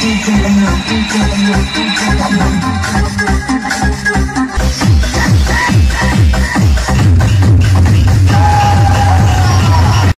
Thank me